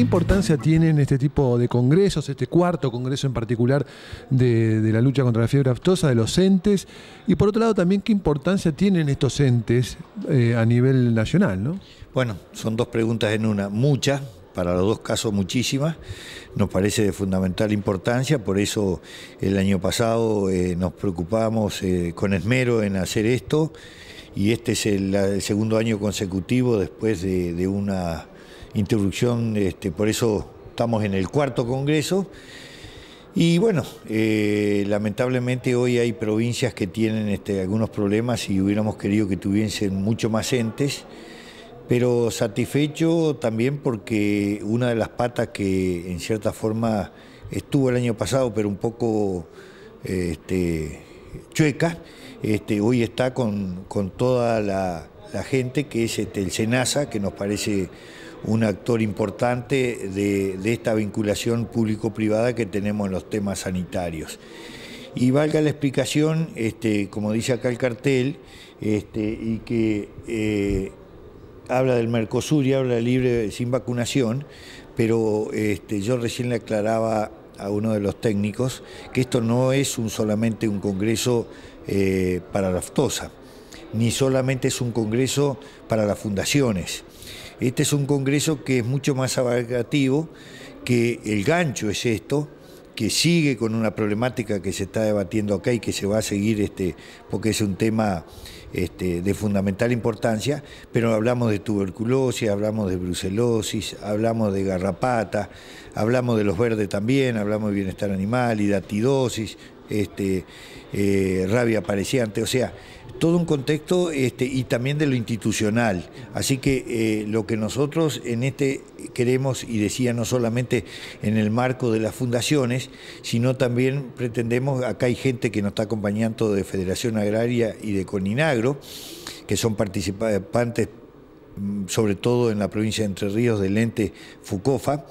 ¿Qué importancia tienen este tipo de congresos, este cuarto congreso en particular de, la lucha contra la fiebre aftosa, de los entes? Y por otro lado también, ¿qué importancia tienen estos entes eh, a nivel nacional? ¿no? Bueno, son dos preguntas en una. Muchas, para los dos casos muchísimas, nos parece de fundamental importancia, por eso el año pasado eh, nos preocupamos eh, con esmero en hacer esto y este es el, segundo año consecutivo después de, una introducción, este, por eso estamos en el cuarto congreso. Y bueno, eh, lamentablemente hoy hay provincias que tienen este, algunos problemas y hubiéramos querido que tuviesen mucho más entes pero satisfecho también porque una de las patas que en cierta forma estuvo el año pasado, pero un poco este, chueca, hoy está con, toda la, gente, que es el SENASA, que nos parece un actor importante de, esta vinculación público-privada que tenemos en los temas sanitarios. Y valga la explicación, este, como dice acá el cartel, este, y que eh, habla del Mercosur y habla libre sin vacunación, pero este, yo recién le aclaraba a uno de los técnicos que esto no es un, solamente un congreso eh, para la aftosa, ni solamente es un congreso para las fundaciones. Este es un congreso que es mucho más abarcativo, que el gancho es esto, que sigue con una problemática que se está debatiendo acá y que se va a seguir este, porque es un tema este, de fundamental importancia, pero hablamos de tuberculosis, hablamos de brucelosis, hablamos de garrapata, hablamos de los verdes también, hablamos de bienestar animal, hidatidosis, este, eh, rabia apareciente, o sea, todo un contexto este, y también de lo institucional. Así que eh, lo que nosotros en este queremos, y decía no solamente en el marco de las fundaciones, sino también pretendemos, acá hay gente que nos está acompañando de Federación Agraria y de Coninagro, que son participantes mm, sobre todo en la provincia de Entre Ríos del ente FUCOFA,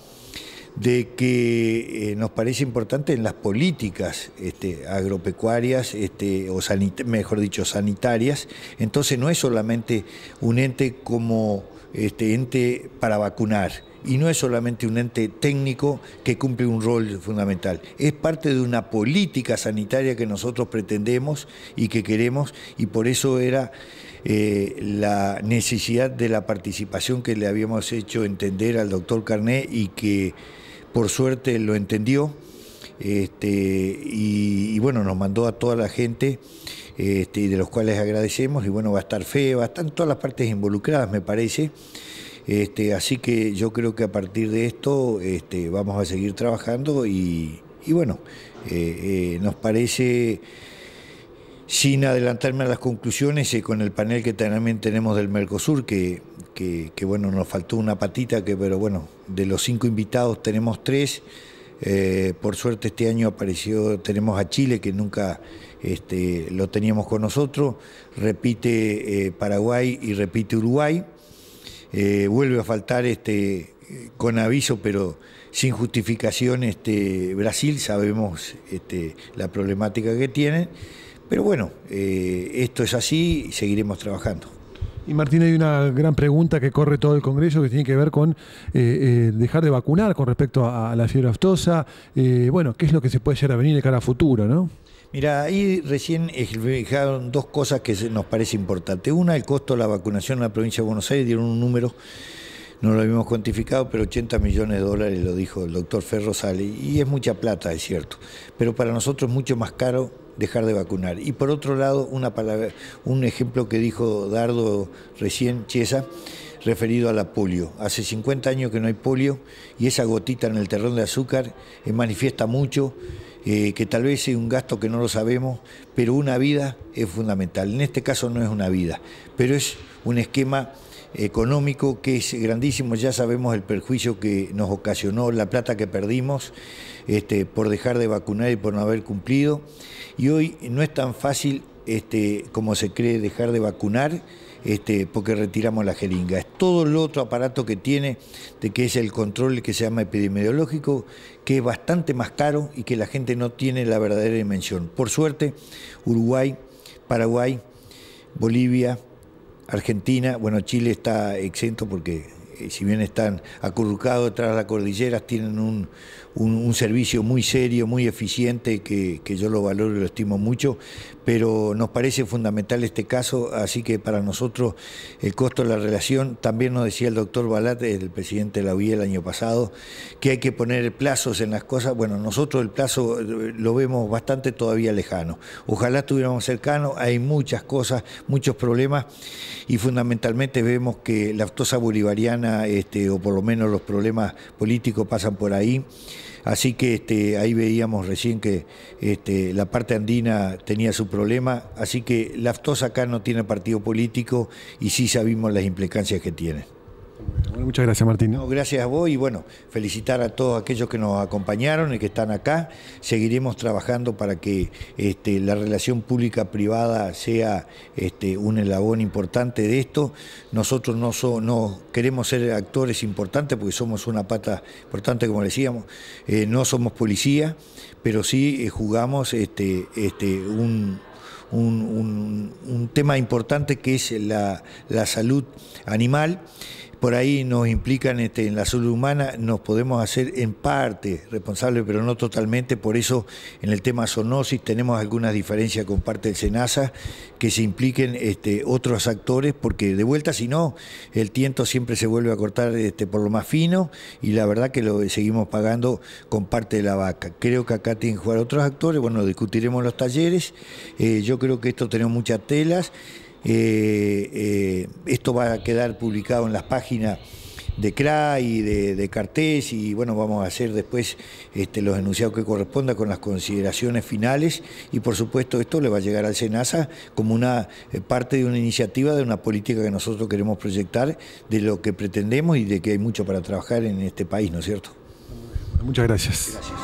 de que eh, nos parece importante en las políticas este, agropecuarias, este, o mejor dicho, sanitarias. Entonces no es solamente un ente como este, ente para vacunar, y no es solamente un ente técnico que cumple un rol fundamental, es parte de una política sanitaria que nosotros pretendemos y que queremos, y por eso era eh, la necesidad de la participación que le habíamos hecho entender al doctor Carné y que por suerte lo entendió este, y, bueno, nos mandó a toda la gente este, de los cuales agradecemos y bueno, va a estar fe, va a estar todas las partes involucradas, me parece. Este, así que yo creo que a partir de esto este, vamos a seguir trabajando y, bueno, eh, eh, nos parece, sin adelantarme a las conclusiones, eh, con el panel que también tenemos del Mercosur, que, que, bueno, nos faltó una patita, que, pero bueno, de los cinco invitados tenemos tres. Eh, por suerte este año apareció, tenemos a Chile, que nunca este, lo teníamos con nosotros, repite eh, Paraguay y repite Uruguay. Eh, vuelve a faltar este, con aviso, pero sin justificación, este, Brasil, sabemos este, la problemática que tiene, pero bueno, esto es así y seguiremos trabajando. Y Martín, hay una gran pregunta que corre todo el Congreso que tiene que ver con eh, eh, dejar de vacunar con respecto a, la fiebre aftosa. Eh, bueno, ¿qué es lo que se puede llegar a venir de cara a futuro, no? Mira, ahí recién fijaron dos cosas que nos parece importante. Una, el costo de la vacunación en la provincia de Buenos Aires, dieron un número, no lo habíamos cuantificado, pero 80 millones de dólares, lo dijo el doctor Ferro Sale, y es mucha plata, es cierto, pero para nosotros es mucho más caro dejar de vacunar. Y por otro lado, una palabra, un ejemplo que dijo Dardo recién, Chiesa, referido a la polio. Hace 50 años que no hay polio y esa gotita en el terrón de azúcar eh, manifiesta mucho, eh, que tal vez es un gasto que no lo sabemos, pero una vida es fundamental. En este caso no es una vida, pero es un esquema económico que es grandísimo, ya sabemos el perjuicio que nos ocasionó, la plata que perdimos este, por dejar de vacunar y por no haber cumplido. Y hoy no es tan fácil este, como se cree dejar de vacunar. Este, porque retiramos la jeringa. Es todo el otro aparato que tiene, de que es el control que se llama epidemiológico, que es bastante más caro y que la gente no tiene la verdadera dimensión. Por suerte, Uruguay, Paraguay, Bolivia, Argentina, bueno, Chile está exento porque si bien están acurrucados de las cordilleras, tienen un, servicio muy serio, muy eficiente, que, yo lo valoro y lo estimo mucho, pero nos parece fundamental este caso, así que para nosotros el costo de la relación, también nos decía el doctor Balat, el presidente de la UIA el año pasado, que hay que poner plazos en las cosas, bueno, nosotros el plazo eh, lo vemos bastante todavía lejano, ojalá estuviéramos cercanos, hay muchas cosas, muchos problemas, y fundamentalmente vemos que la aftosa bolivariana, este, o por lo menos los problemas políticos pasan por ahí. Así que este, ahí veíamos recién que este, la parte andina tenía su problema, así que la aftosa acá no tiene partido político y sí sabemos las implicancias que tiene muchas gracias, Martín. gracias a vos y bueno, felicitar a todos aquellos que nos acompañaron y que están acá. Seguiremos trabajando para que este, la relación pública-privada sea este, un eslabón importante de esto. Nosotros no, no queremos ser actores importantes porque somos una pata importante, como decíamos. Eh, no somos policía, pero sí eh, jugamos este, este, un, un, tema importante que es la, la salud animal por ahí nos implican este, en la salud humana, nos podemos hacer en parte responsables, pero no totalmente. Por eso en el tema zoonosis tenemos algunas diferencias con parte del SENASA, que se impliquen este, otros actores, porque de vuelta, si no, el tiento siempre se vuelve a cortar este, por lo más fino y la verdad que lo seguimos pagando con parte de la vaca. Creo que acá tienen que jugar otros actores, bueno, discutiremos los talleres. Eh, yo creo que esto tenemos muchas telas. Eh, eh, esto va a quedar publicado en las páginas de CRA y de, de Cartés y bueno, vamos a hacer después este, los enunciados que corresponda con las consideraciones finales y por supuesto esto le va a llegar al SENASA como una eh, parte de una iniciativa, de una política que nosotros queremos proyectar, de lo que pretendemos y de que hay mucho para trabajar en este país, ¿no es cierto? Muchas gracias. Gracias.